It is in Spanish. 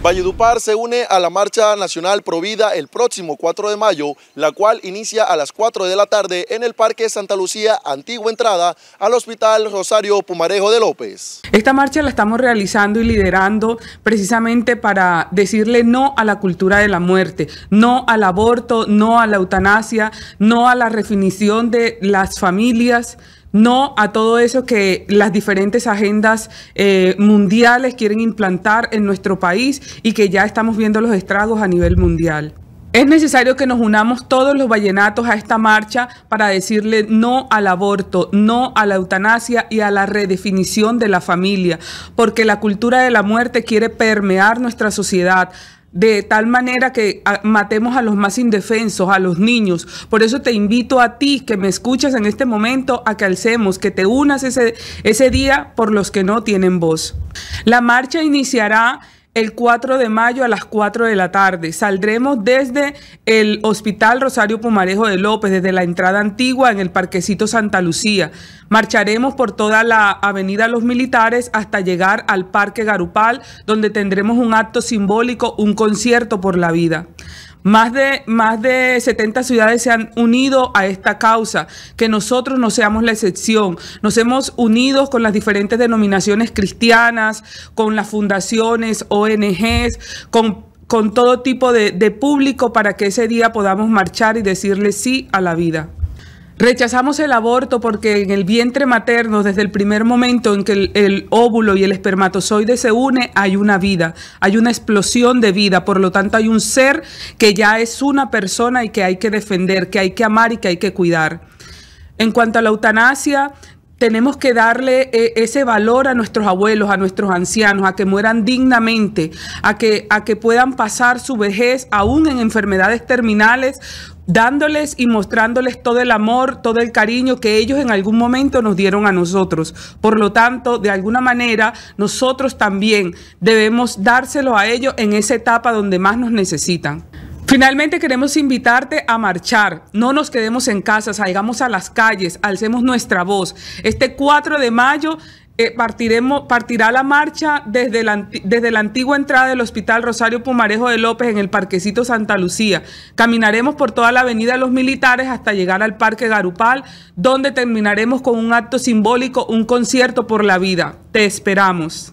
Valledupar se une a la Marcha Nacional Provida el próximo 4 de mayo, la cual inicia a las 4 de la tarde en el Parque Santa Lucía, antigua entrada al Hospital Rosario Pumarejo de López. Esta marcha la estamos realizando y liderando precisamente para decirle no a la cultura de la muerte, no al aborto, no a la eutanasia, no a la definición de las familias, no a todo eso que las diferentes agendas eh, mundiales quieren implantar en nuestro país y que ya estamos viendo los estragos a nivel mundial. Es necesario que nos unamos todos los vallenatos a esta marcha para decirle no al aborto, no a la eutanasia y a la redefinición de la familia, porque la cultura de la muerte quiere permear nuestra sociedad de tal manera que ah, matemos a los más indefensos, a los niños. Por eso te invito a ti que me escuchas en este momento a que alcemos, que te unas ese, ese día por los que no tienen voz. La marcha iniciará el 4 de mayo a las 4 de la tarde. Saldremos desde el Hospital Rosario Pumarejo de López, desde la entrada antigua en el Parquecito Santa Lucía. Marcharemos por toda la Avenida Los Militares hasta llegar al Parque Garupal, donde tendremos un acto simbólico, un concierto por la vida. Más de, más de 70 ciudades se han unido a esta causa, que nosotros no seamos la excepción. Nos hemos unido con las diferentes denominaciones cristianas, con las fundaciones, ONGs, con, todo tipo de público para que ese día podamos marchar y decirle sí a la vida. Rechazamos el aborto porque en el vientre materno, desde el primer momento en que el, óvulo y el espermatozoide se une, hay una vida, hay una explosión de vida. Por lo tanto, hay un ser que ya es una persona y que hay que defender, que hay que amar y que hay que cuidar. En cuanto a la eutanasia, tenemos que darle eh, ese valor a nuestros abuelos, a nuestros ancianos, a que mueran dignamente, a que, a que puedan pasar su vejez aún en enfermedades terminales dándoles y mostrándoles todo el amor, todo el cariño que ellos en algún momento nos dieron a nosotros. Por lo tanto, de alguna manera, nosotros también debemos dárselo a ellos en esa etapa donde más nos necesitan. Finalmente queremos invitarte a marchar, no nos quedemos en casa, salgamos a las calles, alcemos nuestra voz. Este 4 de mayo eh, partirá la marcha desde la, desde la antigua entrada del Hospital Rosario Pumarejo de López en el Parquecito Santa Lucía. Caminaremos por toda la Avenida de los Militares hasta llegar al Parque Garupal, donde terminaremos con un acto simbólico, un concierto por la vida. Te esperamos.